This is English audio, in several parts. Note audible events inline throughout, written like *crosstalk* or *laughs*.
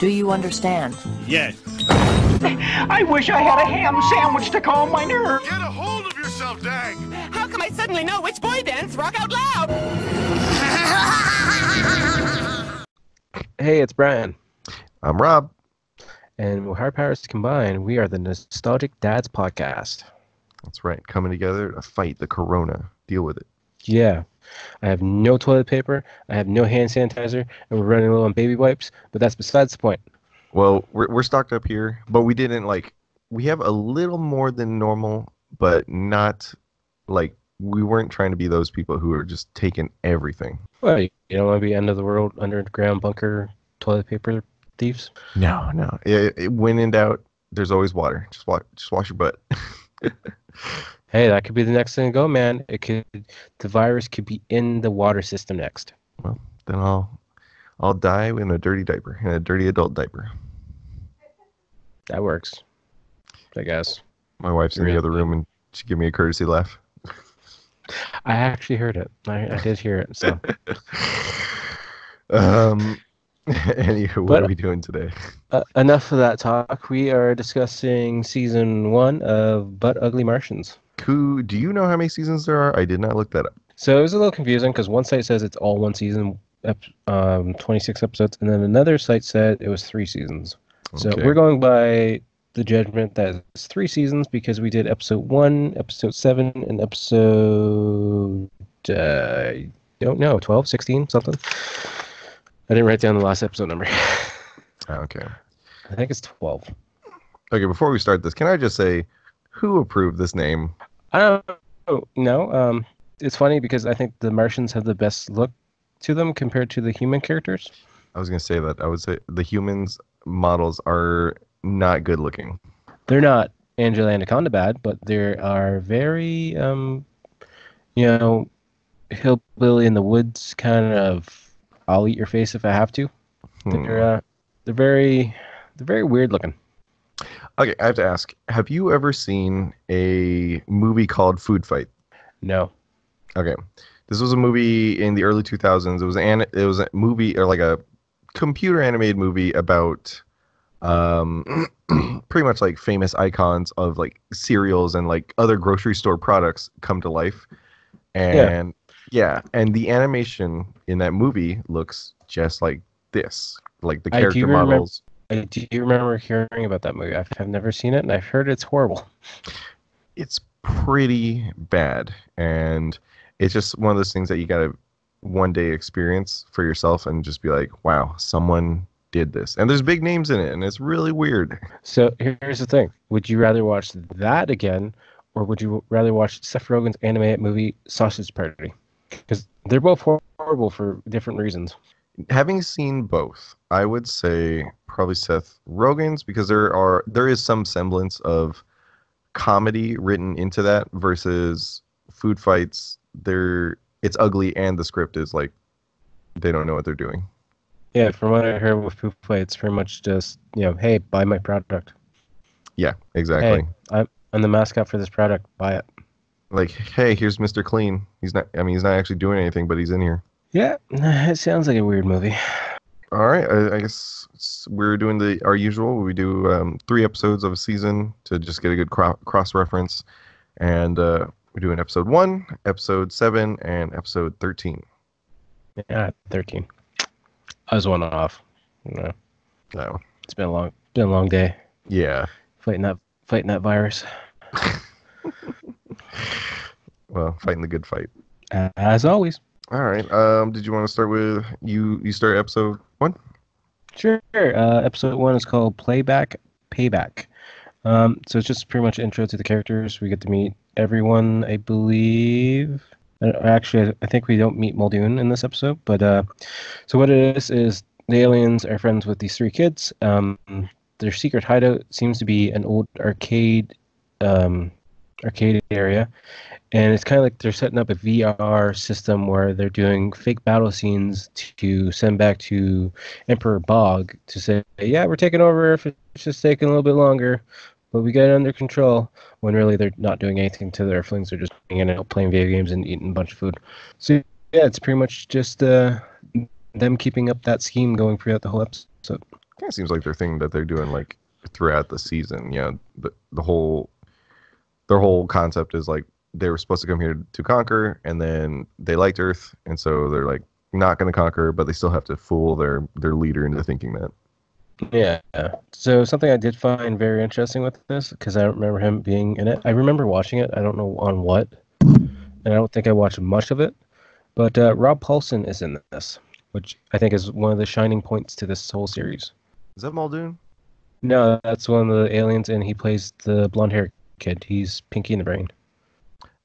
Do you understand? Yes. *laughs* I wish I had a ham sandwich to calm my nerves. Get a hold of yourself, Dag! How come I suddenly know which boy bands rock out loud? *laughs* Hey, it's Brian. I'm Rob. And with our powers combined, we are the Nostalgic Dads Podcast. That's right. Coming together to fight the corona. Deal with it. Yeah. I have no toilet paper, I have no hand sanitizer, and we're running low on baby wipes, but that's besides the point. Well, we're, we're stocked up here, but we didn't like, we have a little more than normal, but not like, we weren't trying to be those people who are just taking everything. Well, you don't want to be end of the world underground bunker toilet paper thieves? No, no. It, it, when in doubt, there's always water. Just wash, just wash your butt. *laughs* Hey, that could be the next thing to go, man. It could the virus could be in the water system next. Well, then I'll I'll die in a dirty diaper, in a dirty adult diaper. That works. I guess. My wife's in the other room and she gave me a courtesy laugh. I actually heard it. I, I did hear it. So *laughs* um *laughs* anywho, what But- are we doing today? uh, enough of that talk. We are discussing season one of Butt Ugly Martians. Who do you know how many seasons there are? I did not look that up. So it was a little confusing because one site says it's all one season, um, 26 episodes, and then another site said it was three seasons. So Okay. we're going by the judgment that it's three seasons because we did episode one, episode seven, and episode uh, I don't know 12, 16, something. I didn't write down the last episode number. Ah, Okay. I think it's 12. Okay, before we start this, can I just say who approved this name? I don't know. Um, it's funny because I think the Martians have the best look to them compared to the human characters. I was gonna say that. I would say the humans models are not good looking. They're not Angela Anaconda bad, but they are very, um, you know, hillbilly in the woods kind of. I'll eat your face if I have to. Hmm. They're uh, they're very they're very weird looking. Okay, I have to ask: Have you ever seen a movie called Food Fight? No. Okay, this was a movie in the early 2000s. It was an it was a movie or like a computer animated movie about um *clears throat* pretty much like famous icons of like cereals and like other grocery store products come to life. And yeah, and the animation in that movie looks just like this. Like the I character remember- models. I do remember hearing about that movie. I've, I've never seen it, and I've heard it's horrible. it's pretty bad and it's just one of those things that you gotta one day experience for yourself and just be like wow someone did this and there's big names in it and it's really weird So here's the thing: Would you rather watch that again, or would you rather watch Seth Rogen's animated movie Sausage Party? Because they're both horrible for different reasons. Having seen both i would say probably seth rogen's because there are there is some semblance of comedy written into that versus food fights they're it's ugly and the script is like they don't know what they're doing Yeah, from what I heard with food fights, it's pretty much just you know, hey, buy my product. yeah exactly Hey, I'm I'm the mascot for this product. Buy it. like hey here's mr clean he's not i mean he's not actually doing anything but he's in here Yeah, it sounds like a weird movie. all right i, I guess we're doing the our usual we do um, three episodes of a season to just get a good cro- cross reference and uh, we're doing episode one episode seven and episode 13 Yeah, thirteen. I was one off. No, no it's been a long, been a long day yeah fighting that fighting that virus. *laughs* *laughs* well fighting the good fight As always. All right um did you want to start with you you start episode one Sure. Uh, episode one is called Playback Payback. Um, so it's just pretty much intro to the characters. We get to meet everyone, I believe. Uh, Actually, I think we don't meet Muldoon in this episode, but uh, so what it is is the aliens are friends with these three kids. Um, their secret hideout seems to be an old arcade, um, arcade area, and it's kind of like they're setting up a VR system where they're doing fake battle scenes to send back to Emperor Bog to say, yeah, we're taking over if it's just taking a little bit longer, but we got it under control. When really they're not doing anything to their flings, they're just hanging out, playing video games, and eating a bunch of food. So yeah, it's pretty much just uh, them keeping up that scheme going throughout the whole episode. kind of seems like their thing that they're doing like throughout the season. Know, the the whole their whole concept is like they were supposed to come here to conquer, and then they liked Earth, and so they're like not going to conquer, but they still have to fool their their leader into thinking that. Yeah. So something I did find very interesting with this, because I don't remember him being in it. I remember watching it. I don't know on what, and I don't think I watched much of it. But uh, Rob Paulsen is in this, which I think is one of the shining points to this whole series. Is that Muldoon? No, that's one of the aliens, and he plays the blonde hair kid. He's Pinky and the Brain,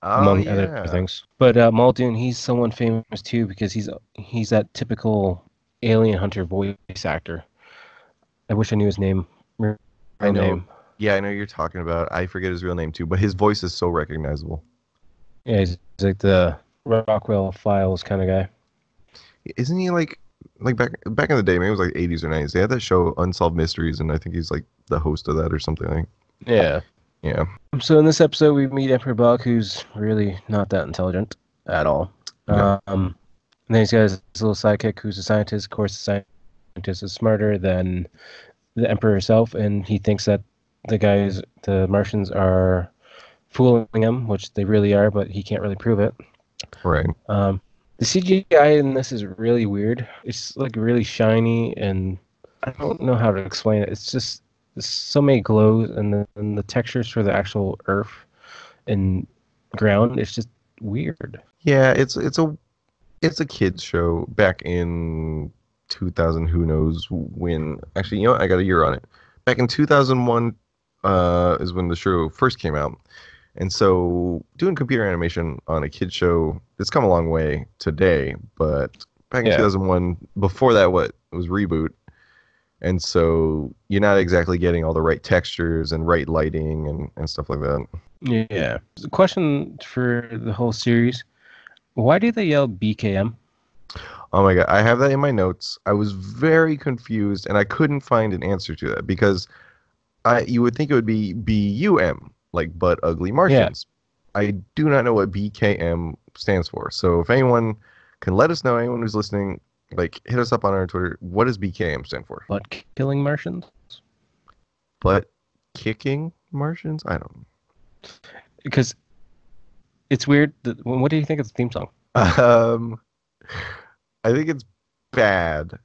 Oh, among yeah. other things. But uh, Muldoon, he's someone famous too because he's he's that typical alien hunter voice actor. I wish I knew his name. real I know. Name. Yeah, I know you're talking about. I forget his real name too, but his voice is so recognizable. Yeah, he's, he's like the Rockwell Files kind of guy. Isn't he like like back back in the day? Maybe it was like 80s or 90s. They had that show Unsolved Mysteries, and I think he's like the host of that or something. Like, Yeah. Yeah. So in this episode, we meet Emperor Bog, who's really not that intelligent at all. No. Um, and then he's got his little sidekick, who's a scientist. Of course, the scientist is smarter than the Emperor herself, and he thinks that the guys, the Martians, are fooling him, which they really are, but he can't really prove it. Right. Um, the CGI in this is really weird. It's like really shiny, and I don't know how to explain it. It's just so many glows, and the, and the textures for the actual earth and ground. It's just weird. Yeah, it's it's a it's a kids show back in 2000. Who knows when? Actually, you know, what? I got a year on it. Back in 2001 uh, is when the show first came out, and so doing computer animation on a kids show, it's come a long way today. But back in Yeah. 2001, before that, what it was reboot, and so you're not exactly getting all the right textures and right lighting and and stuff like that. Yeah. The question for the whole series: Why do they yell BKM? Oh my god, I have that in my notes. I was very confused and I couldn't find an answer to that because I you would think it would be BUM, like butt ugly Martians. I do not know what BKM stands for. So if anyone can let us know, anyone who's listening, like hit us up on our Twitter. What does BKM stand for? Butt killing Martians? But kicking Martians? I don't Because it's weird. That, what do you think of the theme song? Um, I think it's bad,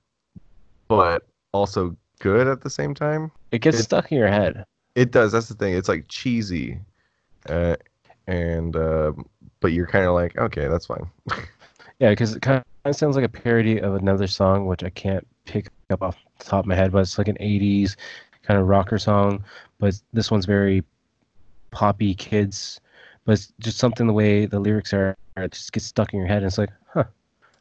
but also good at the same time. It gets It- stuck in your head. It does. That's the thing. It's like cheesy, uh, and uh, but you're kind of like, okay, that's fine. *laughs* Yeah, because it kind of sounds like a parody of another song, which I can't pick up off the top of my head, but it's like an 80s kind of rocker song. But this one's very poppy kids, but it's just something the way the lyrics are, it just gets stuck in your head. And it's like, huh.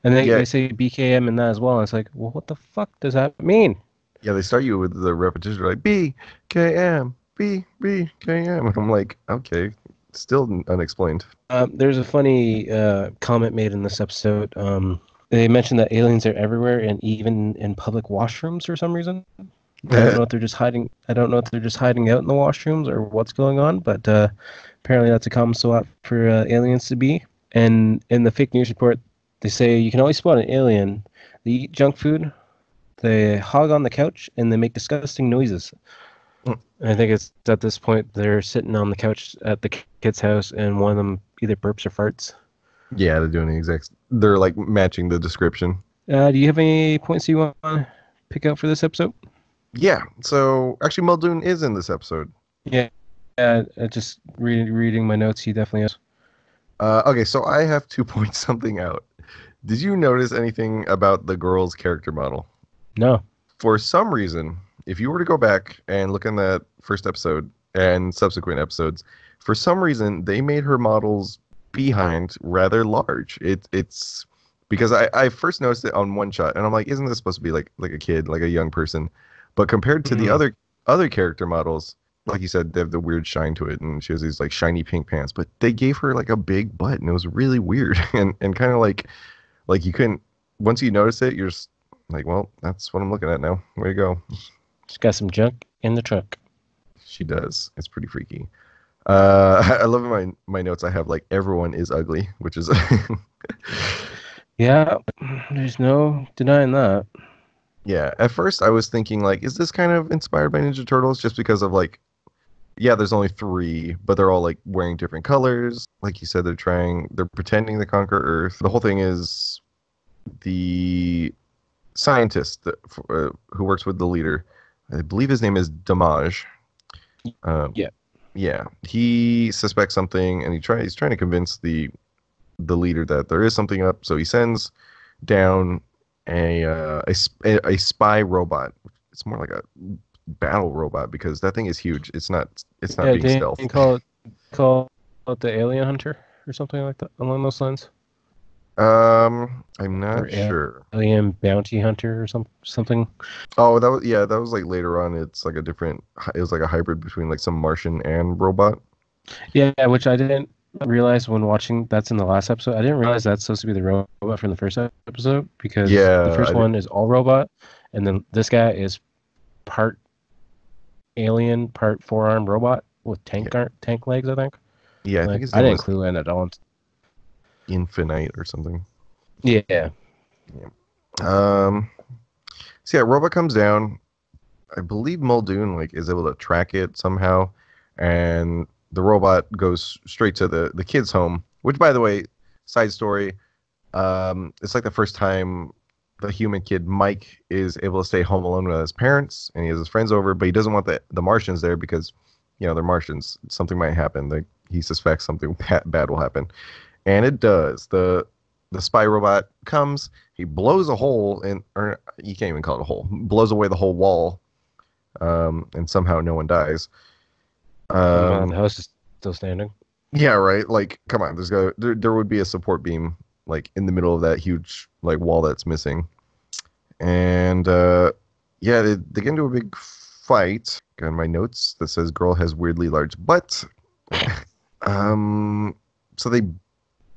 And then Yeah. they say BKM in that as well. And it's like, well, what the fuck does that mean? Yeah, they start you with the repetition, like B K M B B K M, and I'm like, okay, still unexplained. Um, there's a funny uh, comment made in this episode. Um, they mentioned that aliens are everywhere and even in public washrooms for some reason. I don't know if they're just hiding. I don't know if they're just hiding out in the washrooms or what's going on, but uh, apparently that's a common spot for uh, aliens to be. And in the fake news report, they say you can always spot an alien. They eat junk food, they hog on the couch, and they make disgusting noises. Mm. I think it's at this point they're sitting on the couch at the kid's house, and one of them either burps or farts. Yeah, they're doing the exact. They're like matching the description. Uh, do you have any points you want to pick out for this episode? Yeah. So actually, Muldoon is in this episode. Yeah, uh, just reading reading my notes, he definitely is. Uh, okay, so I have to *laughs* point something out. Did you notice anything about the girl's character model? No. For some reason, if you were to go back and look in that first episode and subsequent episodes, for some reason they made her models behind rather large. It it's because I, I first noticed it on one shot and I'm like, isn't this supposed to be like like a kid, like a young person? But compared to the Mhm. other other character models, like you said, they have the weird shine to it, and she has these like shiny pink pants. But they gave her like a big butt, and it was really weird, *laughs* and and kind of like like you couldn't once you notice it, you're just like, well, that's what I'm looking at now. Way to go. She's got some junk in the truck. She does. It's pretty freaky. Uh, *laughs* I love my my notes. I have like everyone is ugly, which is *laughs* Yeah, there's no denying that. Yeah, at first I was thinking like, is this kind of inspired by Ninja Turtles? Just because of like, yeah, there's only three, but they're all like wearing different colors. Like you said, they're trying, they're pretending to conquer Earth. The whole thing is the scientist that, uh, who works with the leader. I believe his name is Damage. Um, Yeah. Yeah, he suspects something, and he try he's trying to convince the the leader that there is something up. So he sends down a uh, a, a spy robot. It's more like a battle robot because that thing is huge. It's not it's not yeah, being stealth. you call it call it the alien hunter or something like that along those lines. Um, I'm not Or, yeah. sure. Alien bounty hunter or some something. Oh, that was yeah, that was like later on. It's like a different. It was like a hybrid between like some Martian and robot. Yeah, which I didn't realize when watching. That's in the last episode. I didn't realize that's supposed to be the robot from the first episode because Yeah, the first I one is all robot, and then this guy is part alien, part forearm robot with tank ar- tank legs. I think. Yeah, I Like, think I didn't clue in at all. Infinite or something. Yeah. yeah. Um, so yeah, robot comes down. I believe Muldoon like is able to track it somehow, and the robot goes straight to the the kid's home. Which, by the way, side story, um, it's like the first time the human kid Mike is able to stay home alone with his parents, and he has his friends over, but he doesn't want the the Martians there because, you know, they're Martians. Something might happen. Like he suspects something *laughs* bad, bad will happen, and it does. the The spy robot comes. He blows a hole in, or you can't even call it a hole. *laughs* Blows away the whole wall, um, and somehow no one dies. Um, Um, the house is still standing. yeah, right. Like, come on. There's go. There, there would be a support beam like in the middle of that huge like wall that's missing, and uh, yeah, they, they get into a big fight. Got my notes that says girl has weirdly large butt. *laughs* um, so they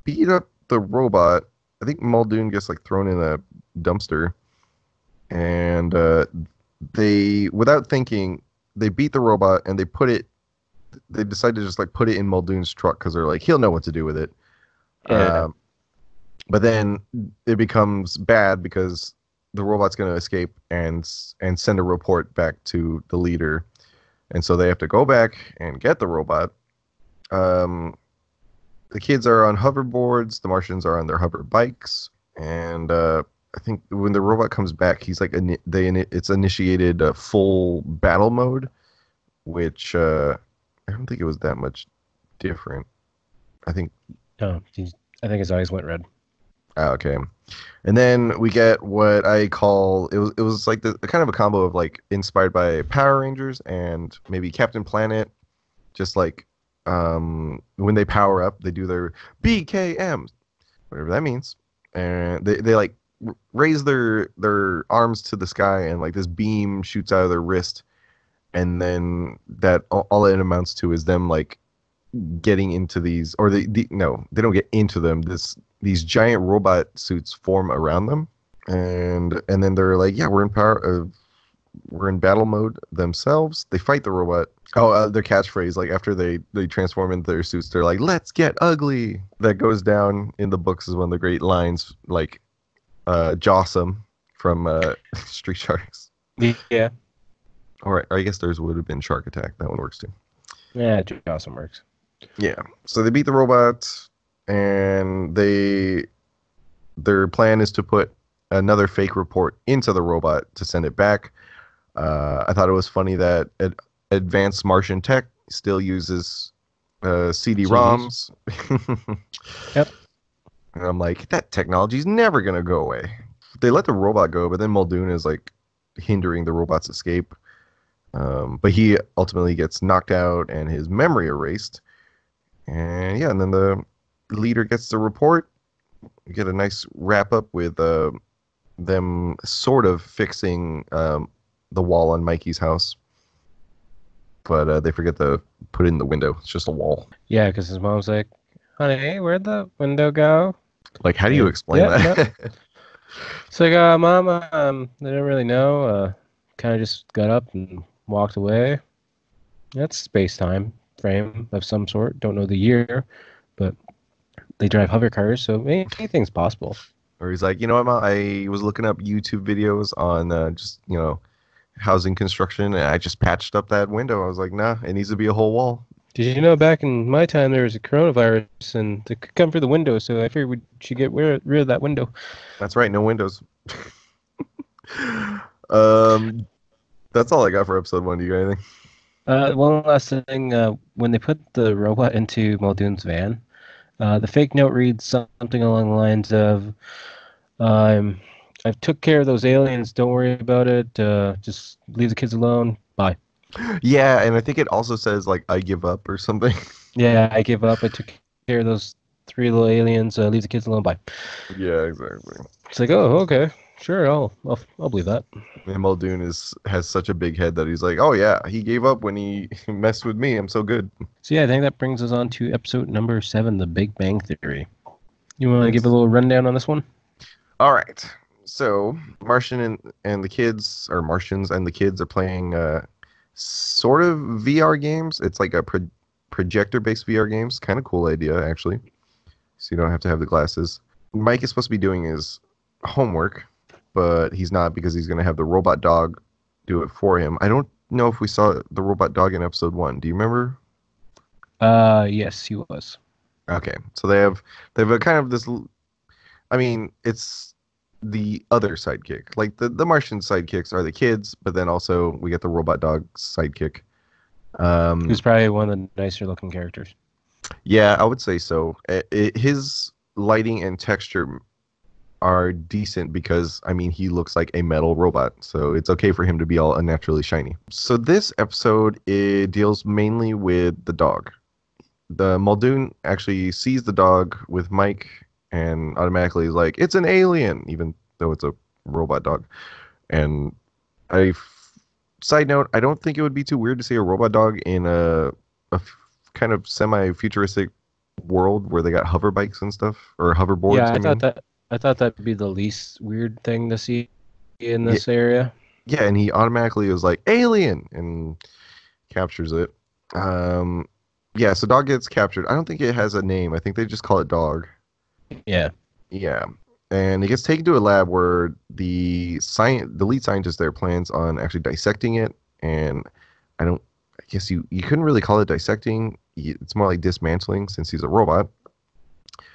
beat up the robot. I think Muldoon gets like thrown in a dumpster, and uh, they without thinking they beat the robot and they put it they decide to just like put it in Muldoon's truck because they're like he'll know what to do with it. Yeah. Um, but then it becomes bad because the robot's going to escape and and send a report back to the leader, and so they have to go back and get the robot. Um, the kids are on hoverboards. The Martians are on their hover bikes, and uh, I think when the robot comes back, he's like they it's initiated a full battle mode, which uh, I don't think it was that much different. I think No, I think his eyes went red. ah, okay. And then we get what I call it was it was like the kind of a combo of like inspired by Power Rangers and maybe Captain Planet, just like um when they power up, they do their BKM, whatever that means, and they they like raise their their arms to the sky and like this beam shoots out of their wrist, and then that all, all it amounts to is them like getting into these or they, the no they don't get into them. This these giant robot suits form around them. And and then they're like yeah we're in power uh, we're in battle mode themselves they fight the robot oh uh, their catchphrase like after they they transform into their suits they're like let's get ugly that goes down in the books as one of the great lines like uh jawsome from uh *laughs* street sharks Yeah. All right. i guess theirs would have been shark attack that one works too Yeah, awesome works. Yeah. So they beat the robot, and they their plan is to put another fake report into the robot to send it back. Uh, I thought it was funny that ad- advanced Martian tech still uses uh, CD-ROMs. *laughs* Yep. And I'm like, that technology's never gonna go away. They let the robot go, but then Muldoon is like hindering the robot's escape. Um, but he ultimately gets knocked out and his memory erased. And yeah, and then the leader gets the report. We get a nice wrap up with uh, them sort of fixing um, the wall on Mikey's house. But uh, they forget to put it in the window. It's just a wall. Yeah, because his mom's like, honey, where'd the window go? Like, how do you explain Yeah, that? *laughs* It's like, uh, mom, um, I don't really know. Uh, kind of just got up and walked away. That's space time frame of some sort. Don't know the year, but they drive hover cars, so anything's possible. Or he's like, you know what, Ma? I was looking up YouTube videos on uh, just you know housing construction, and I just patched up that window. I was like, nah, it needs to be a whole wall. Did you know back in my time there was a coronavirus and it could come through the window, so I figured we should get rid rid of that window. That's right, no windows. *laughs* um, that's all I got for episode one. Do you got anything? Uh, one last thing, uh, when they put the robot into Muldoon's van, uh, the fake note reads something along the lines of, um, "I've took care of those aliens. Don't worry about it. Uh, just leave the kids alone. Bye." Yeah, and I think it also says like I give up or something. *laughs* Yeah, I give up. I took care of those three little aliens. Uh, leave the kids alone. Bye. yeah, exactly. It's like, oh, okay, sure, I'll, I'll, I'll believe that. And Muldoon is has such a big head that he's like, oh yeah, he gave up when he *laughs* messed with me. I'm so good. So yeah, I think that brings us on to episode number seven, The Big Bang Theory. You want to give a little rundown on this one? All right. So Martian and, and the kids, or Martians and the kids, are playing uh, sort of VR games. It's like a pro- projector-based VR games. Kind of cool idea, actually. So you don't have to have the glasses. Mike is supposed to be doing his homework, but he's not because he's going to have the robot dog do it for him. I don't know if we saw the robot dog in episode one. Do you remember? Uh, yes, he was. Okay, so they have they have a kind of this. I mean, it's the other sidekick. Like the the Martian sidekicks are the kids, but then also we get the robot dog sidekick. Um, Who's probably one of the nicer looking characters. yeah, I would say so. I- I- his lighting and texture are decent because I mean he looks like a metal robot, so it's okay for him to be all unnaturally shiny. So this episode it deals mainly with the dog. The Muldoon actually sees the dog with Mike and automatically is like, "It's an alien," even though it's a robot dog. And I, f- side note, I don't think it would be too weird to see a robot dog in a, a f- kind of semi-futuristic world where they got hover bikes and stuff or hoverboards. yeah, I, mean. thought that I thought that'd be the least weird thing to see in this area. Yeah, and he automatically was like alien and captures it. Um, yeah, so dog gets captured. I don't think it has a name. I think they just call it dog. Yeah. Yeah, and it gets taken to a lab where the science, the lead scientist there, plans on actually dissecting it. And I don't, I guess you you couldn't really call it dissecting. It's more like dismantling since he's a robot.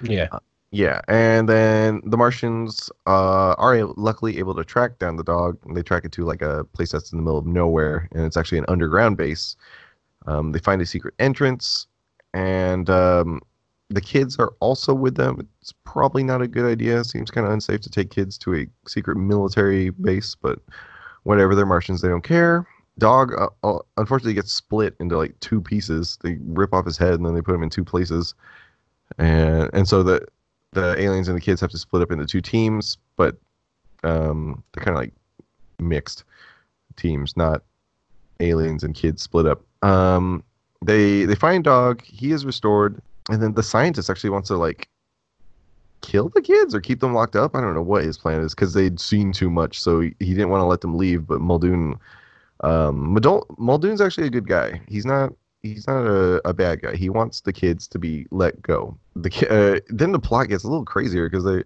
Yeah. Yeah, and then the Martians uh, are luckily able to track down the dog. And they track it to like a place that's in the middle of nowhere, and it's actually an underground base. Um, they find a secret entrance, and um, the kids are also with them. It's probably not a good idea. Seems kind of unsafe to take kids to a secret military base, but whatever. They're Martians. They don't care. Dog uh, uh, unfortunately gets split into like two pieces. They rip off his head and then they put him in two places, and and so the the aliens and the kids have to split up into two teams, but um, they're kind of like mixed teams, not aliens and kids split up. Um, they they find dog. He is restored, and then the scientist actually wants to like kill the kids or keep them locked up. I don't know what his plan is because they'd seen too much, so he, he didn't want to let them leave. But Muldoon, um, Muldoon, Muldoon's actually a good guy. He's not he's not a, a bad guy. He wants the kids to be let go. The uh, then the plot gets a little crazier because they,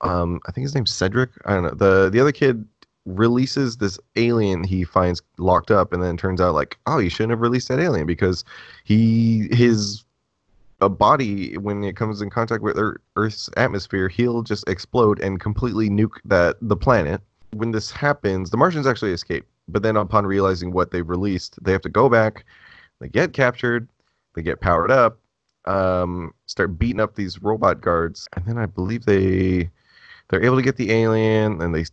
um, I think his name's Cedric. I don't know. the The other kid releases this alien he finds locked up, and then turns out like, oh, you shouldn't have released that alien because he his a body when it comes in contact with Earth's atmosphere, he'll just explode and completely nuke that the planet. When this happens, the Martians actually escape. But then, upon realizing what they've released, they have to go back. They get captured. They get powered up. Um, start beating up these robot guards, and then I believe they they're able to get the alien, and they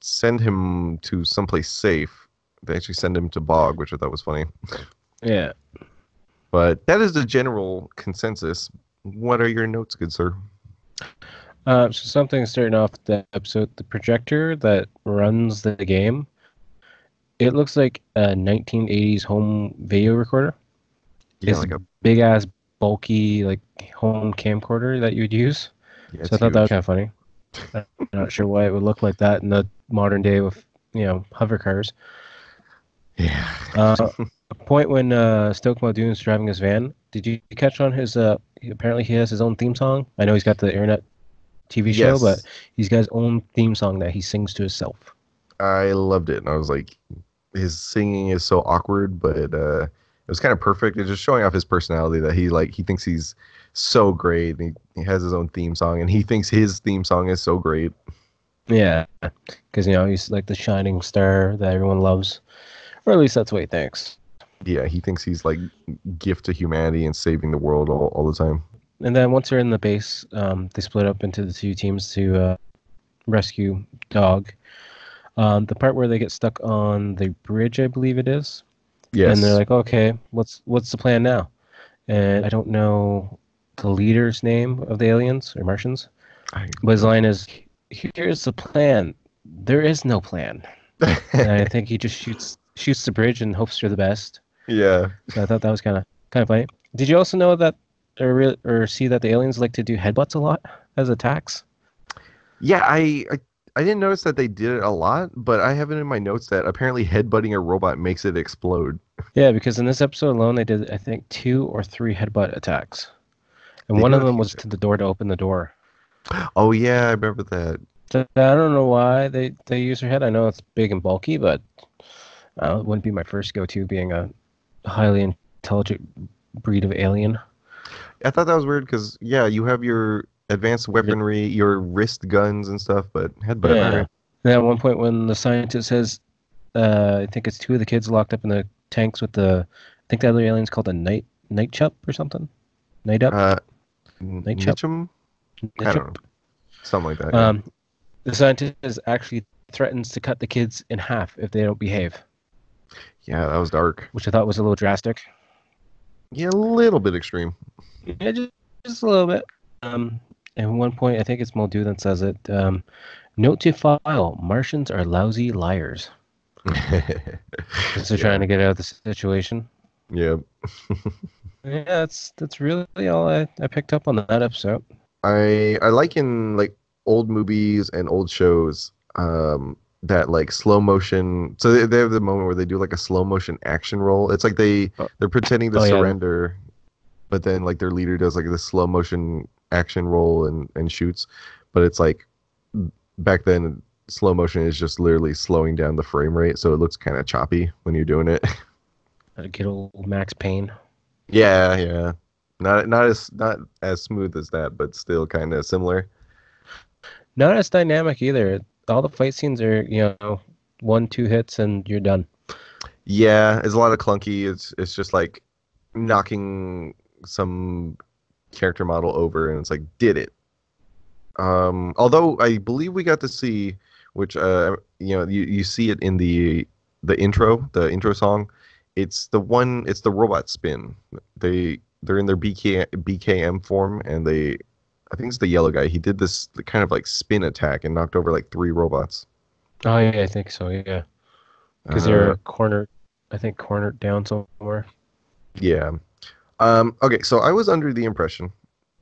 send him to someplace safe. They actually send him to Bog, which I thought was funny. *laughs* Yeah. But that is the general consensus. What are your notes, good sir? Uh, so something starting off the episode, the projector that runs the game. It looks like a 1980s home video recorder. Yeah, It's like a big ass, bulky, like home camcorder that you would use. yeah, so I thought that was kind of funny. I'm not sure why it would look like that in the modern day with you know hover cars. yeah. Uh, a *laughs* point when uh, Stoke Muldoon's driving his van. Did you catch on his? Uh, apparently he has his own theme song. I know he's got the Internet TV show, Yes. but he's got his own theme song that he sings to himself. I loved it, and I was like, his singing is so awkward, but uh, it was kind of perfect. It's just showing off his personality that he like he thinks he's so great. And he, he has his own theme song, and he thinks his theme song is so great. Yeah, because you know he's like the shining star that everyone loves, or at least that's what he thinks. Yeah, he thinks he's like gift to humanity and saving the world all, all the time. And then once they're in the base, um, they split up into the two teams to uh, rescue Dog. Um, the part where they get stuck on the bridge, I believe it is, Yes, and they're like, "Okay, what's what's the plan now?" And I don't know the leader's name of the aliens or Martians, I- but his line is, "Here's the plan. There is no plan." *laughs* and I think he just shoots shoots the bridge and hopes for the best. Yeah, So I thought that was kind of kind of funny. Did you also know that, or or see that the aliens like to do headbutts a lot as attacks? yeah. I, I I didn't notice that they did it a lot, but I have it in my notes that apparently headbutting a robot makes it explode. Yeah, because in this episode alone, they did I think two or three headbutt attacks, and They one of them was to the door to open the door. Oh yeah, I remember that. So I don't know why they they use their head. I know it's big and bulky, but uh, it wouldn't be my first go-to being a highly intelligent breed of alien. I thought that was weird because yeah, you have your advanced weaponry, your wrist guns and stuff, but headbutt. Yeah. alright. And at one point, when the scientist says, uh, I think it's two of the kids locked up in the tanks with the, I think the other alien's called a night night chup or something, night up, Uh, Night Chup? Nichum? Night I don't know. Something like that. yeah. Um, the scientist actually threatens to cut the kids in half if they don't behave, yeah, that was dark. which I thought was a little drastic. Yeah, a little bit extreme. Yeah, just, just a little bit. Um, at one point, I think it's Muldoon that says it. Um, Note to file: Martians are lousy liars. Because *laughs* they're trying to get out of the situation. yeah. *laughs* Yeah, that's that's really all I, I picked up on that episode. I I like in like old movies and old shows um that like slow motion so they, they have the moment where they do like a slow motion action roll it's like they Oh. they're pretending to Oh, yeah. surrender but then like their leader does like this slow motion action roll and and shoots but it's like back then slow motion is just literally slowing down the frame rate so it looks kind of choppy when you're doing it Uh, Good old Max Payne. yeah yeah not not as not as smooth as that but still kind of similar Not as dynamic either. All the fight scenes are, you know, one, two hits and you're done. Yeah, it's a lot of clunky. It's it's just like knocking some character model over, and it's like did it. Um, although I believe we got to see, which uh, you know, you, you see it in the the intro, the intro song. It's the one. It's the robot spin. They they're in their BK, BKM form, and they, I think it's the yellow guy. He did this kind of like spin attack and knocked over like three robots. Oh yeah, I think so. Yeah, because Uh, they're cornered. I think cornered down somewhere. Yeah. Um, okay, so I was under the impression,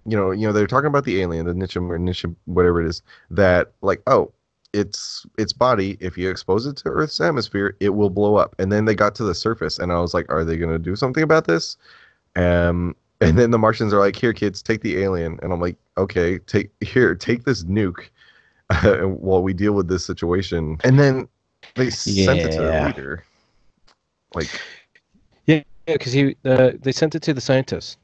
you know, you know, they're talking about the alien, the Nichum or Nichum, whatever it is, that like, oh, its its body, if you expose it to Earth's atmosphere, it will blow up. And then they got to the surface, and I was like, are they gonna do something about this? Um, and then the Martians are like, here, kids, take the alien, and I'm like, okay, take here, take this nuke, *laughs* while we deal with this situation. And then they sent it to the leader. Like, Yeah, because he uh, they sent it to the scientist.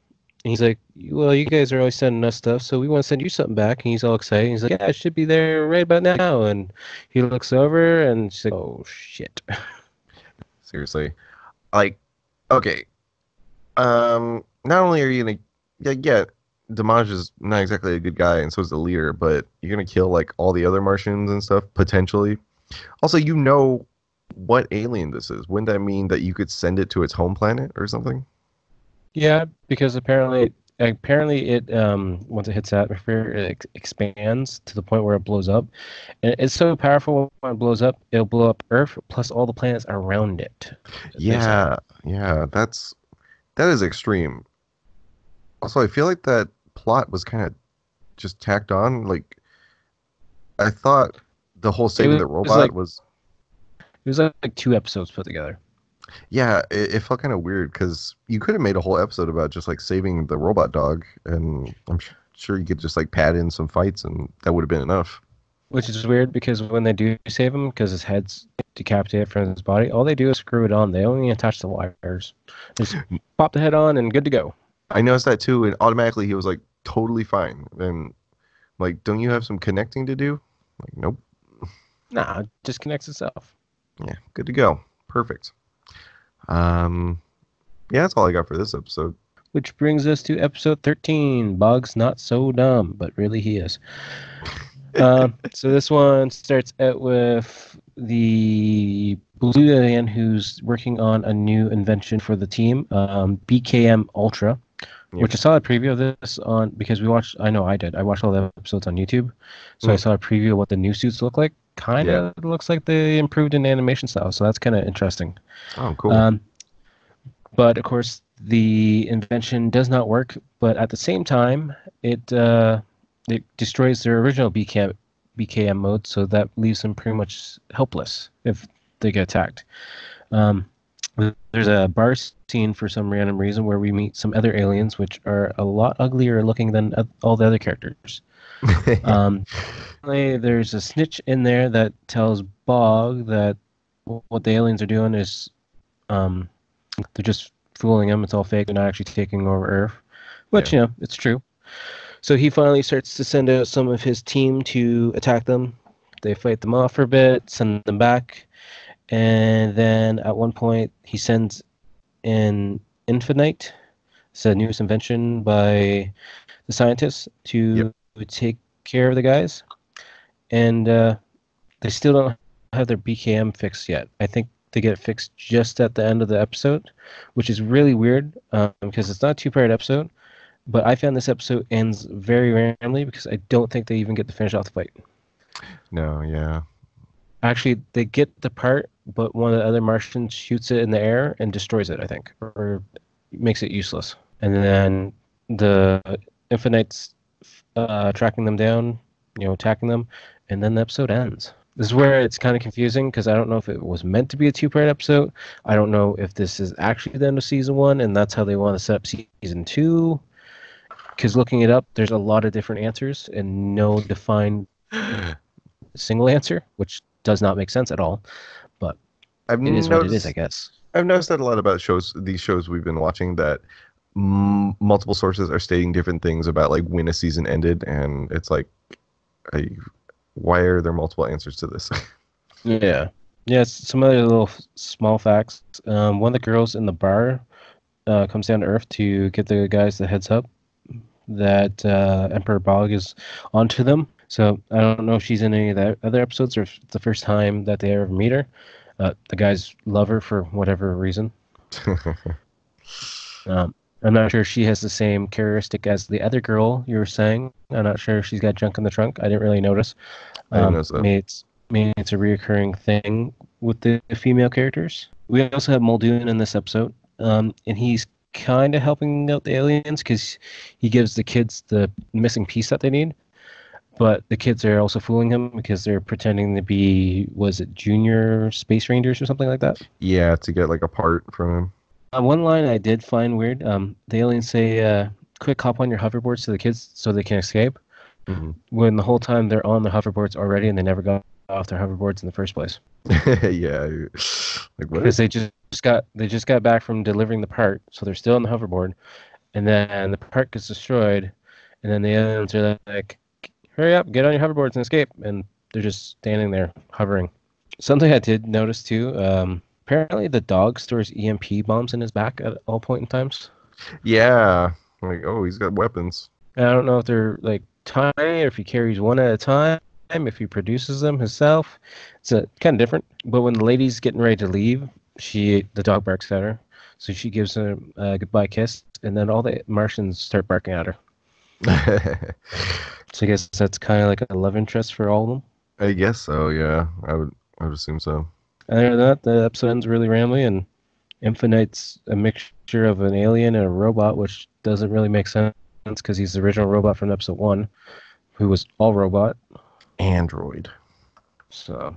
And he's like, "Well, you guys are always sending us stuff, so we want to send you something back." And he's all excited. He's like, "Yeah, it should be there right about now." And he looks over and she's like, "Oh shit!" *laughs* seriously like okay um not only are you gonna yeah, yeah Damage is not exactly a good guy and so is the leader but you're gonna kill like all the other martians and stuff potentially. Also you know what alien this is. Wouldn't that mean that you could send it to its home planet or something? Yeah, because apparently, apparently it um once it hits the atmosphere, it ex- expands to the point where it blows up, and it's so powerful when it blows up, it'll blow up Earth plus all the planets around it. yeah yeah that's that is extreme also i feel like that plot was kind of just tacked on like i thought the whole saving was- the it was robot like- was it was like, like two episodes put together. Yeah, it, it felt kind of weird because you could have made a whole episode about just like saving the robot dog, and I'm sure you could just like pad in some fights and that would have been enough. Which is weird because when they do save him, because his head's decapitated from his body, all they do is screw it on. They only attach the wires. Just pop the head on and good to go. I noticed that too, and automatically he was like totally fine. And like, don't you have some connecting to do? Like, nope. Nah, it just connects itself. Yeah, good to go. Perfect. Um, yeah, that's all I got for this episode. Which brings us to episode 13. Bog's not so dumb, but really he is. *laughs* uh, so this one starts out with the blue alien who's working on a new invention for the team, um, BKM Ultra, Yep. which I saw a preview of this on because we watched. I know I did. I watched all the episodes on YouTube, so I Mm. saw a preview of what the new suits look like. Kind of looks like they improved in animation style, so that's kind of interesting. Oh, cool. Um, but of course, the invention does not work. But at the same time, it uh, it destroys their original BKM BKM mode, so that leaves them pretty much helpless if they get attacked. Um, there's a bar scene for some random reason where we meet some other aliens, which are a lot uglier looking than all the other characters. *laughs* Um, there's a snitch in there that tells Bog that what the aliens are doing is um, they're just fooling him. It's all fake. They're not actually taking over Earth, which Yeah. you know it's true. So he finally starts to send out some of his team to attack them. They fight them off for a bit, send them back, and then at one point he sends in Infinite. It's a newest invention by the scientists to take care of the guys, and uh, they still don't have their BKM fixed yet. I think they get it fixed just at the end of the episode, which is really weird um, because it's not a two-part episode. But I found this episode ends very randomly because I don't think they even get to finish off the fight. no, yeah. Actually, they get the part, but one of the other Martians shoots it in the air and destroys it. I think, or makes it useless. And then the Infinites uh, tracking them down, you know, attacking them, and then the episode ends. This is where it's kind of confusing because I don't know if it was meant to be a two-part episode. I don't know if this is actually the end of season one, and that's how they want to set up season two. Because looking it up, there's a lot of different answers and no defined *gasps* single answer, which does not make sense at all. I've It is noticed, what it is, I guess. I've noticed that a lot about shows, these shows we've been watching, that m- multiple sources are stating different things about like when a season ended, and it's like, I, why are there multiple answers to this? *laughs* Yeah. Yeah, some other little small facts. Um, one of the girls in the bar uh, comes down to Earth to give the guys the heads up that uh, Emperor Bog is onto them. So I don't know if she's in any of the other episodes or if it's the first time that they ever meet her. Uh, the guys love her for whatever reason. *laughs* Um, I'm not sure she has the same characteristic as the other girl you were saying. I'm not sure if she's got junk in the trunk. I didn't really notice. I Um, that. maybe it's maybe it's a reoccurring thing with the female characters. We also have Muldoon in this episode, um, and he's kind of helping out the aliens because he gives the kids the missing piece that they need. But the kids are also fooling him because they're pretending to be was it junior space rangers or something like that. yeah, to get like a part from him. Uh, one line I did find weird. Um, the aliens say, uh, "Quick, hop on your hoverboards to the kids so they can escape." Mhm. When the whole time they're on the hoverboards already and they never got off their hoverboards in the first place *laughs* yeah, like what? because they just got they just got back from delivering the part, so they're still on the hoverboard, and then the part gets destroyed, and then the aliens are like, "Hurry up, get on your hoverboards and escape!" And they're just standing there hovering. Something I did notice too. Um, apparently, the dog stores EMP bombs in his back at all point in times. Yeah, like oh, he's got weapons. And I don't know if they're like tiny or if he carries one at a time, if he produces them himself. It's a, kind of different. But when the lady's getting ready to leave, she the dog barks at her, so she gives him a goodbye kiss, and then all the Martians start barking at her. *laughs* So I guess that's kind of like a love interest for all of them. I guess so. Yeah, I would. I would assume so. Other than that, the episode ends really randomly, and Infinite's a mixture of an alien and a robot, which doesn't really make sense because he's the original robot from episode one, who was all robot. Android. So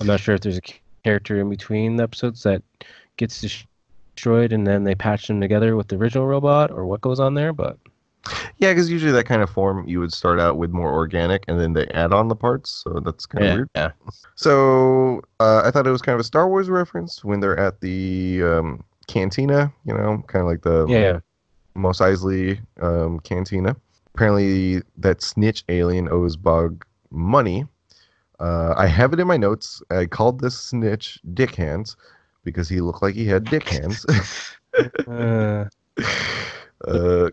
I'm not sure if there's a character in between the episodes that gets destroyed and then they patch them together with the original robot or what goes on there, but Yeah, because usually that kind of form you would start out with more organic, and then they add on the parts. So that's kind of Yeah, weird. yeah. So uh, I thought it was kind of a Star Wars reference when they're at the um, cantina. You know, kind of like the Yeah. Mos Eisley um, cantina. Apparently, that snitch alien owes Bog money. Uh, I have it in my notes. I called this snitch Dick Hands because he looked like he had dick hands. *laughs* uh. *laughs* Uh,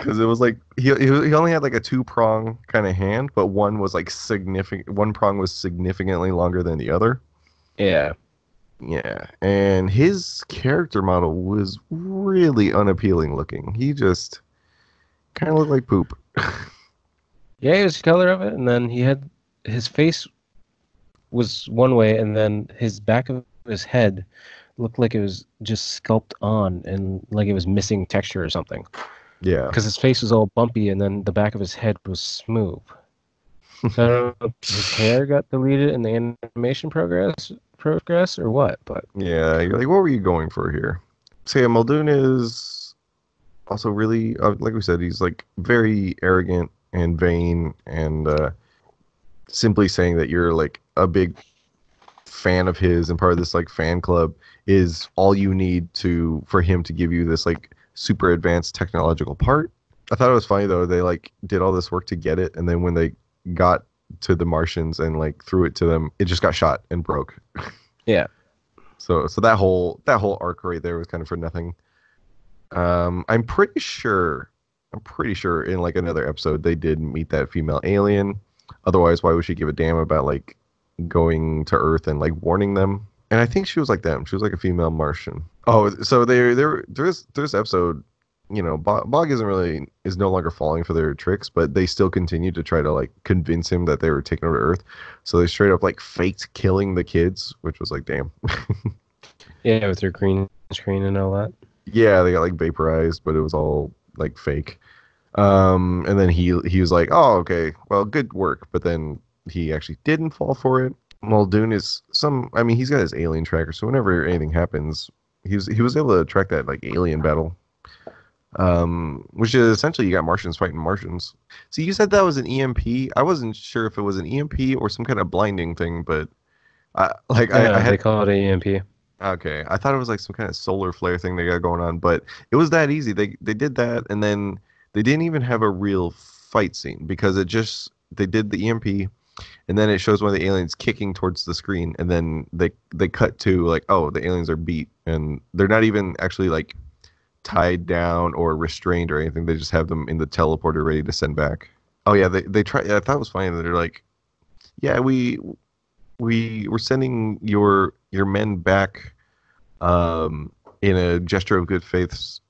because it was like he, he he only had like a two prong kind of hand, but one was like significant. One prong was significantly longer than the other. yeah. Yeah, and his character model was really unappealing looking. He just kind of looked like poop. *laughs* Yeah, he was the color of it, and then he had his face was one way, and then his back of his head looked like it was just sculpted on, and like it was missing texture or something. Yeah, Because his face was all bumpy, and then the back of his head was smooth. So I don't know if his hair got deleted in the animation progress, progress, or what. But yeah. You're like, what were you going for here? So yeah, Muldoon is also really, uh, like we said, he's like very arrogant and vain, and uh, simply saying that you're like a big fan of his and part of this like fan club is all you need to for him to give you this like super advanced technological part. I thought it was funny though. They like did all this work to get it, and then when they got to the Martians and like threw it to them, it just got shot and broke. *laughs* Yeah. So so that whole that whole arc right there was kind of for nothing. Um, I'm pretty sure. I'm pretty sure in like another episode they did meet that female alien. Otherwise, why would she give a damn about like going to Earth and like warning them? And I think she was like them. She was like a female Martian. Oh, so they there there's this episode. You know, Bog, Bog isn't really is no longer falling for their tricks, but they still continue to try to like convince him that they were taking over Earth. So they straight up like faked killing the kids, which was like, damn. *laughs* yeah, with their green screen and all that. Yeah, they got like vaporized, but it was all like fake. Um, and then he he was like, "Oh, okay, well, good work." But then he actually didn't fall for it. Muldoon is some. I mean, he's got his alien tracker, so whenever anything happens, he was he was able to track that like alien battle. Um, which is essentially you got Martians fighting Martians. So you said that was an EMP. I wasn't sure if it was an EMP or some kind of blinding thing, but I like I, Yeah, I had they call it an EMP. Okay, I thought it was like some kind of solar flare thing they got going on, but it was that easy. They they did that, and then they didn't even have a real fight scene because it just they did the EMP, and then it shows one of the aliens kicking towards the screen, and then they they cut to like oh the aliens are beat, and they're not even actually like tied down or restrained or anything. They just have them in the teleporter ready to send back. Oh yeah, they they try. I thought it was funny that they're like, yeah, we we we're sending your your men back um in a gesture of good faith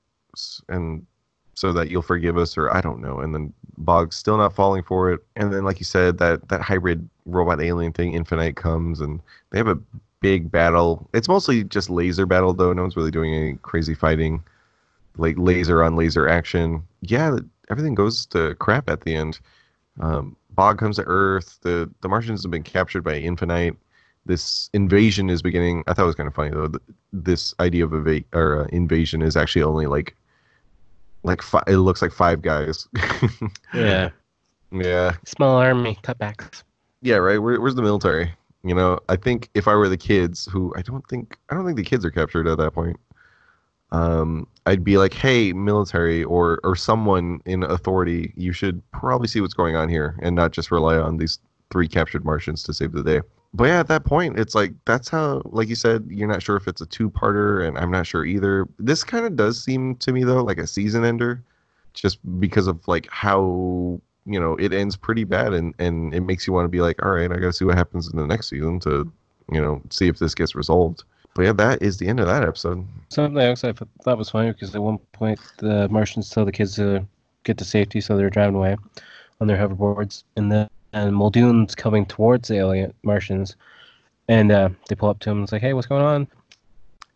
and so that you'll forgive us or i don't know and then bog's still not falling for it and then like you said that that hybrid robot alien thing infinite comes and they have a big battle it's mostly just laser battle though no one's really doing any crazy fighting like laser on laser action yeah everything goes to crap at the end um, Bog comes to Earth. The the Martians have been captured by Infinite. This invasion is beginning. I thought it was kind of funny though. th- This idea of eva- or uh, invasion is actually only like like fi- it looks like five guys. *laughs* Yeah. yeah, Small army cutbacks. yeah, right. Where, where's the military? You know, I think if I were the kids, who I don't think I don't think the kids are captured at that point. Um, I'd be like, hey, military or or someone in authority, you should probably see what's going on here and not just rely on these three captured Martians to save the day. But yeah, at that point, it's like that's how, like you said, you're not sure if it's a two-parter, and I'm not sure either. This kind of does seem to me though like a season ender, just because of like how you know it ends pretty bad, and and it makes you want to be like, all right, I gotta see what happens in the next season to, you know, see if this gets resolved. But yeah, that is the end of that episode. Something else I thought was funny because at one point the Martians tell the kids to get to safety, so they're driving away on their hoverboards, and then and Muldoon's coming towards the alien Martians, and uh, they pull up to him and it's like, "Hey, what's going on?"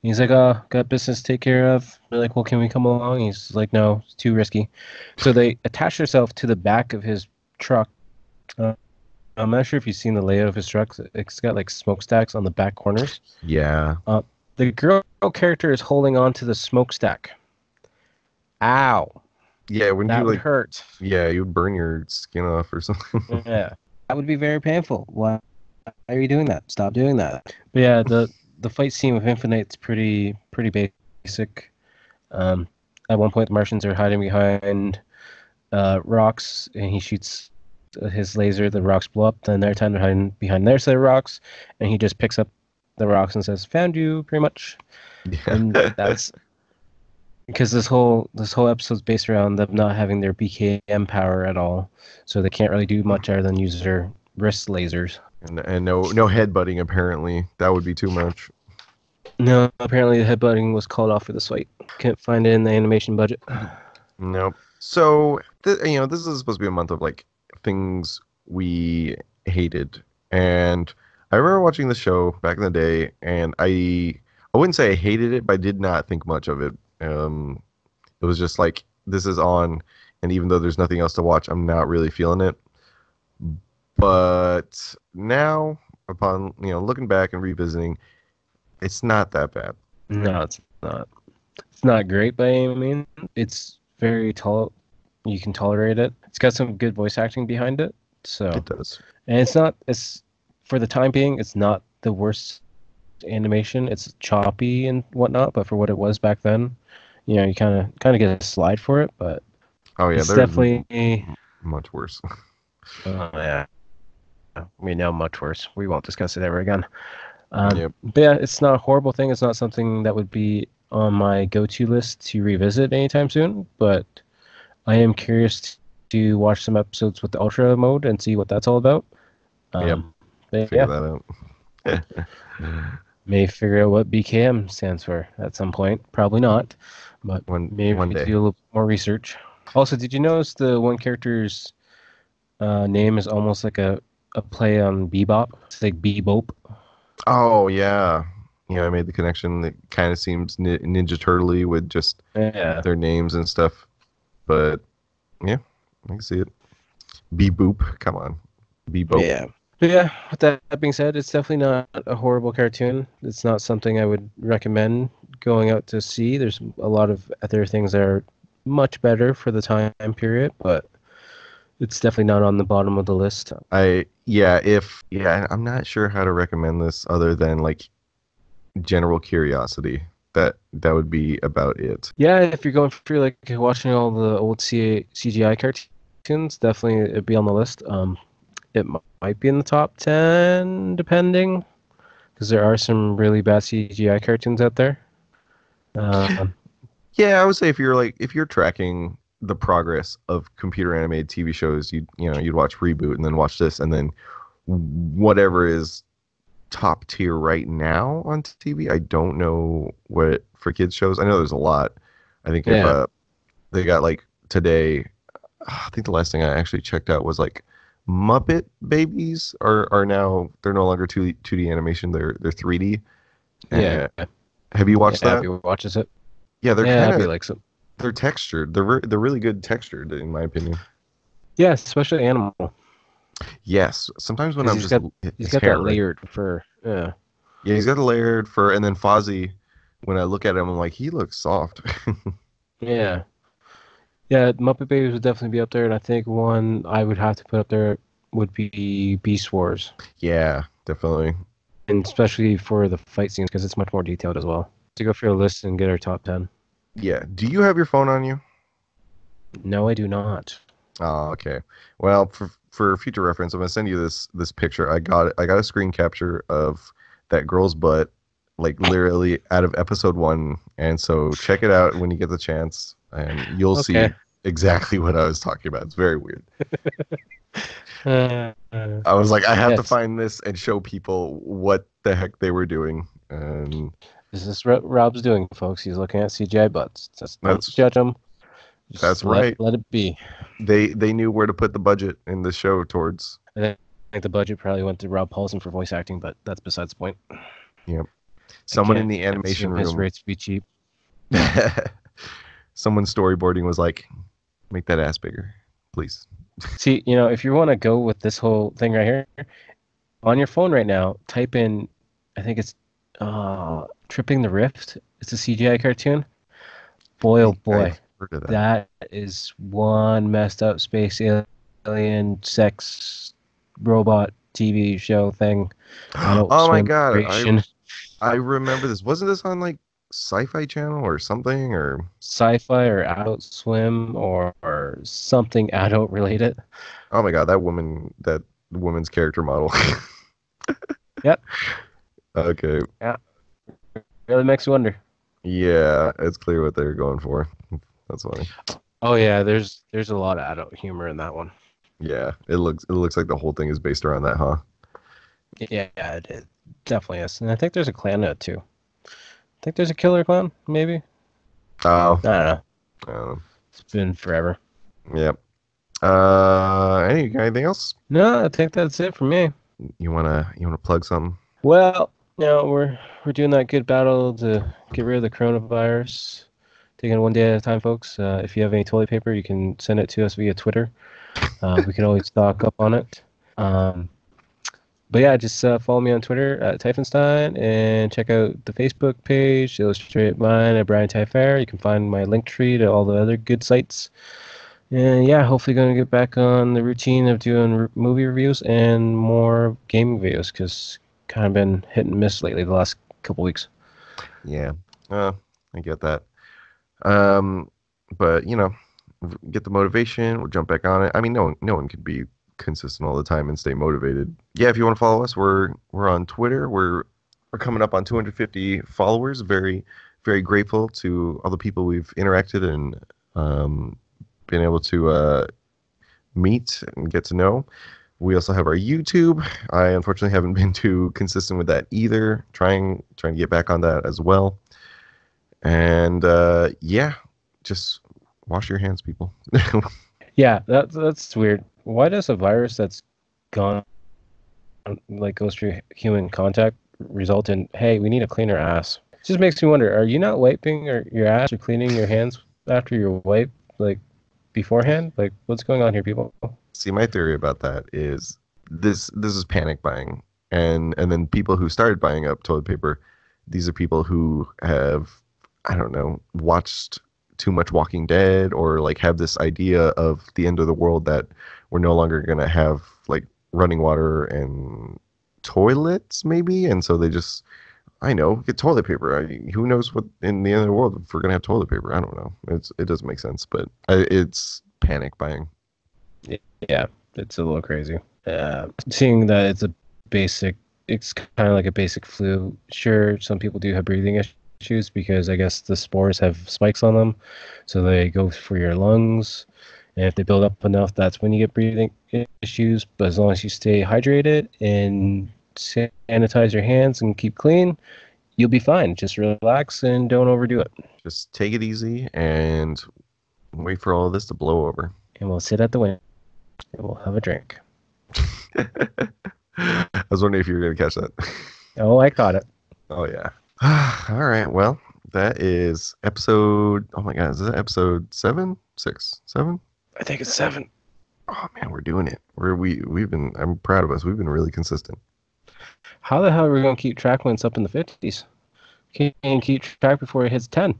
He's like, "Uh, got business to take care of." They're like, "Well, can we come along?" He's like, "No, it's too risky." So they attach themselves to the back of his truck. Uh, I'm not sure if you've seen the layout of his truck. It's got like smokestacks on the back corners Yeah. the girl character is holding on to the smokestack. Ow. Yeah, when that you would like, hurt. yeah, you would burn your skin off or *laughs* something. yeah, that would be very painful. Why are you doing that? Stop doing that. But yeah, the the fight scene with Infinite's pretty pretty basic. Um, at one point, the Martians are hiding behind uh, rocks, and he shoots his laser. The rocks blow up. Then they're time they're hiding behind their set of rocks, and he just picks up the rocks and says, "Found you," pretty much. And that's *laughs* because this whole this whole episode's based around them not having their BKM power at all, so they can't really do much other than use their wrist lasers. and, and no no headbutting apparently. That would be too much. No, apparently the headbutting was called off for this fight. Couldn't find it in the animation budget. *sighs* Nope. So th- you know, this is supposed to be a month of like things we hated, and I remember watching the show back in the day, and I I wouldn't say I hated it, but I did not think much of it. Um, it was just like this is on, and even though there's nothing else to watch, I'm not really feeling it. But now, upon you know looking back and revisiting, it's not that bad. No, it's not. It's not great by any means. It's very tall. You can tolerate it. It's got some good voice acting behind it. So It does. and it's not. It's for the time being. It's not the worst animation. It's choppy and whatnot, but for what it was back then, you know, you kind of kind of get a slide for it. But Oh yeah, it's definitely. much worse. *laughs* Oh yeah. We know much worse. We won't discuss it ever again. Um, Yep. But yeah, it's not a horrible thing. It's not something that would be on my go-to list to revisit anytime soon. But I am curious to watch some episodes with the ultra mode and see what that's all about. Um, Yep. Figure yeah, that out. *laughs* may figure out what BKM stands for at some point. Probably not, but One maybe one we day. do a little more research. Also, did you notice the one character's uh, name is almost like a, a play on Bebop? It's like Bebop. Oh yeah, yeah. I made the connection. It kind of seems ni- Ninja Turtley with just Yeah. their names and stuff. But yeah, I can see it. Be boop. Come on. Be boop. Yeah. But yeah, with that being said, it's definitely not a horrible cartoon. It's not something I would recommend going out to see. There's a lot of other things that are much better for the time period, but it's definitely not on the bottom of the list. I yeah. If yeah, I'm not sure how to recommend this other than like general curiosity. That that would be about it. Yeah, if you're going for like watching all the old C- CGI cartoons, definitely it'd be on the list. Um, it might be in the top ten, depending, because there are some really bad CGI cartoons out there. Um, Yeah, I would say if you're like if you're tracking the progress of computer animated TV shows, you you know you'd watch Reboot and then watch this and then whatever is top tier right now on TV. I don't know what for kids shows. I know there's a lot. I think if uh, they got like today, I think the last thing I actually checked out was like Muppet Babies are are now they're no longer two two D animation. They're they're three D. yeah, Have you watched yeah, that? Abby watches it. Yeah, they're yeah, kind of likes it. they're textured. They're re- they're really good textured in my opinion. Yeah, especially animal. Yes, sometimes when I'm he's just got- He's got that right? layered fur. Yeah. Yeah, he's got a layered fur, and then Fozzie. When I look at him, I'm like, he looks soft. *laughs* Yeah. Yeah, Muppet Babies would definitely be up there, and I think one I would have to put up there would be Beast Wars, yeah, definitely. And especially for the fight scenes because it's much more detailed as well. To go through a list and get our top ten. Yeah. Do you have your phone on you? No, I do not. Oh, okay. Well, for for future reference, I'm gonna send you this this picture. I got I got a screen capture of that girl's butt, like literally out of episode one. And so check it out when you get the chance, and you'll see exactly what I was talking about. It's very weird. *laughs* Uh, I was like, I have to find this and show people what the heck they were doing. And this is what Rob's doing, folks. He's looking at CGI butts. Just don't That's- judge them. Just that's let- right. Let it be. they they knew where to put the budget in the show towards. I think the budget probably went to Rob Paulsen for voice acting, but that's besides the point. Yep. Someone in the animation assume His room, rates be cheap. *laughs* someone storyboarding was like, "Make that ass bigger, please." See, you know, if you want to go with this whole thing right here, on your phone right now, type in, I think it's uh, Tripping the Rift. It's a CGI cartoon. Boy, oh boy. I've- Heard of that. that is one messed up space alien sex robot TV show thing. *gasps* Oh my god. I, I remember this. Wasn't this on like Sci-Fi Channel or something? Or sci-fi or Adult Swim or, or something *laughs* adult related. oh my god, that woman, that woman's character model. *laughs* Yep. Okay. Yeah. Really makes you wonder. Yeah, it's clear what they're going for. That's funny. Oh yeah, there's there's a lot of adult humor in that one. Yeah, it looks it looks like the whole thing is based around that, huh? Yeah, it, it definitely is. And I think there's a clan in it too. I think there's a killer clown? maybe. Oh, I don't know. It's been forever. yep. Uh, any anything else? No, I think that's it for me. You wanna you wanna plug something? Well, you know, we're we're doing that good battle to get rid of the coronavirus. Taking it one day at a time, folks. Uh, if you have any toilet paper, you can send it to us via Twitter. Uh, we can always stock up on it. Um, but yeah, just uh, follow me on Twitter at Typhonstein and check out the Facebook page, Illustrate Mine at Brian Tyfair. You can find my link tree to all the other good sites. And yeah, hopefully going to get back on the routine of doing movie reviews and more gaming videos because kind of been hit and miss lately the last couple weeks. Yeah. Uh, I get that. Um, but you know, get the motivation. We'll jump back on it. I mean, no one, no one can be consistent all the time and stay motivated. Yeah, if you want to follow us, we're we're on Twitter. We're we're coming up on 250 followers. Very very grateful to all the people we've interacted and um, been able to uh, meet and get to know. We also have our YouTube. I unfortunately haven't been too consistent with that either. Trying trying to get back on that as well. And uh, yeah, just wash your hands, people. *laughs* Yeah, that, that's weird. Why does a virus that's gone, like goes through human contact, result in, hey, we need to clean our ass? It just makes me wonder, are you not wiping your, your ass or cleaning your hands after you wipe, like beforehand? Like, what's going on here, people? See, my theory about that is this this is panic buying, and and then people who started buying up toilet paper, these are people who have I don't know watched too much Walking Dead or like have this idea of the end of the world that we're no longer gonna have like running water and toilets maybe, and so they just I know get toilet paper. I, who knows what in the end of the world if we're gonna have toilet paper? I don't know. It's it doesn't make sense, but it's panic buying. Yeah, it's a little crazy. Uh, seeing that it's a basic, it's kind of like a basic flu. Sure, some people do have breathing issues because I guess the spores have spikes on them, so they go for your lungs. And if they build up enough, that's when you get breathing issues. But as long as you stay hydrated and sanitize your hands and keep clean, you'll be fine. Just relax and don't overdo it. Just take it easy and wait for all of this to blow over. And we'll sit at the window and we'll have a drink. *laughs* I was wondering if you were going to catch that. Oh, I caught it. Oh, yeah. *sighs* All right. Well, that is episode. Oh, my God. Is that episode seven? Six? Seven? I think it's seven. Oh, man. We're doing it. We're, we, we've been, I'm proud of us. We've been really consistent. How the hell are we going to keep track when it's up in the 50s? Can't keep track before it hits 10.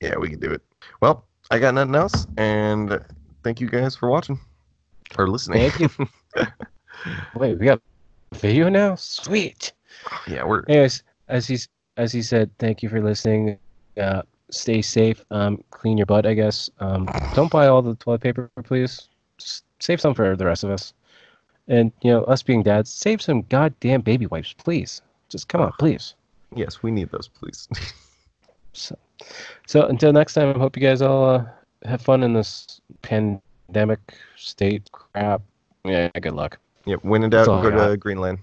Yeah, we can do it. Well, I got nothing else. And thank you guys for watching or listening. Thank you. *laughs* Wait, we got video now? Sweet. yeah, we're. Anyways, as he's as he said, thank you for listening. Uh, stay safe. Um, clean your butt, I guess. Um, don't buy all the toilet paper, please. Just save some for the rest of us. And you know, us being dads, save some goddamn baby wipes, please. Just come on, please. Yes, we need those, please. *laughs* So, so until next time, I hope you guys all uh, have fun in this pandemic state crap. Yeah, good luck. yep. When in doubt, go to. Greenland.